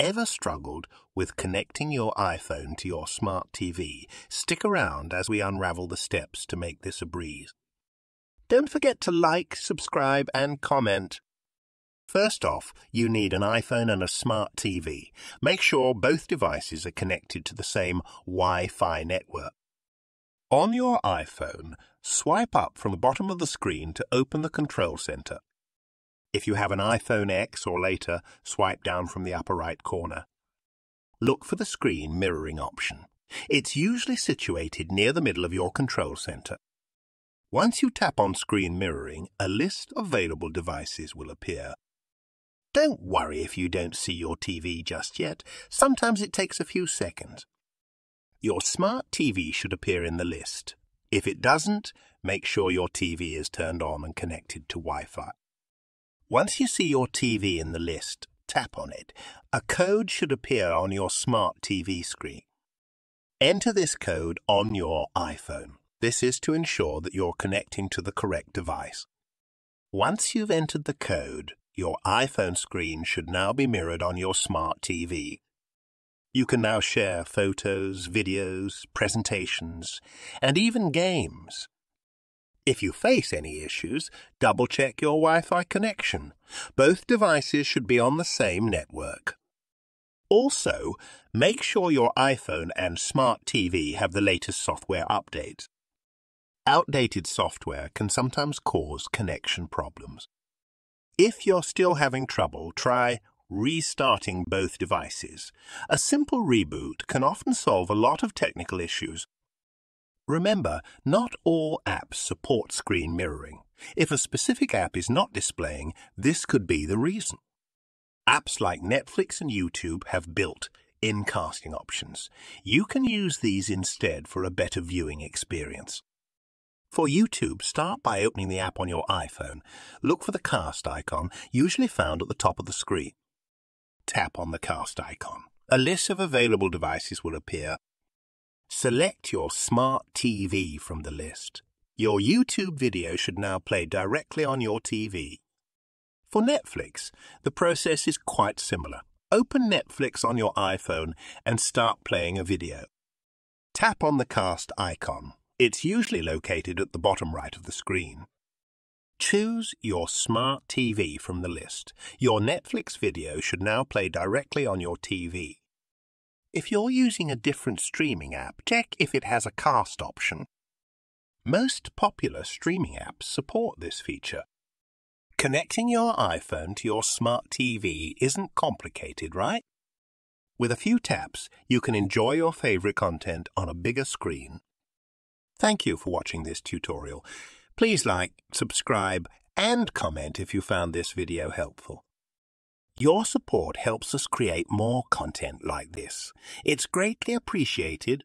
ever struggled with connecting your iPhone to your smart TV, stick around as we unravel the steps to make this a breeze. Don't forget to like, subscribe, and comment. First off, you need an iPhone and a smart TV. Make sure both devices are connected to the same Wi-Fi network. On your iPhone, swipe up from the bottom of the screen to open the control center. If you have an iPhone X or later, swipe down from the upper right corner. Look for the screen mirroring option. It's usually situated near the middle of your control center. Once you tap on screen mirroring, a list of available devices will appear. Don't worry if you don't see your TV just yet. Sometimes it takes a few seconds. Your smart TV should appear in the list. If it doesn't, make sure your TV is turned on and connected to Wi-Fi. Once you see your TV in the list, tap on it. A code should appear on your smart TV screen. Enter this code on your iPhone. This is to ensure that you're connecting to the correct device. Once you've entered the code, your iPhone screen should now be mirrored on your smart TV. You can now share photos, videos, presentations, and even games. If you face any issues, double check your Wi Fi connection. Both devices should be on the same network. Also, make sure your iPhone and smart TV have the latest software updates. Outdated software can sometimes cause connection problems. If you're still having trouble, try restarting both devices. A simple reboot can often solve a lot of technical issues. Remember, not all apps support screen mirroring. If a specific app is not displaying, this could be the reason. Apps like Netflix and YouTube have built in casting options. You can use these instead for a better viewing experience. For YouTube, start by opening the app on your iPhone. Look for the cast icon, usually found at the top of the screen. Tap on the cast icon. A list of available devices will appear. Select your smart TV from the list. Your YouTube video should now play directly on your TV. For Netflix, the process is quite similar. Open Netflix on your iPhone and start playing a video. Tap on the cast icon. It's usually located at the bottom right of the screen. Choose your smart TV from the list. Your Netflix video should now play directly on your TV. If you're using a different streaming app, check if it has a cast option. Most popular streaming apps support this feature. Connecting your iPhone to your smart TV isn't complicated, right? With a few taps, you can enjoy your favorite content on a bigger screen. Thank you for watching this tutorial. Please like, subscribe, and comment if you found this video helpful. Your support helps us create more content like this. It's greatly appreciated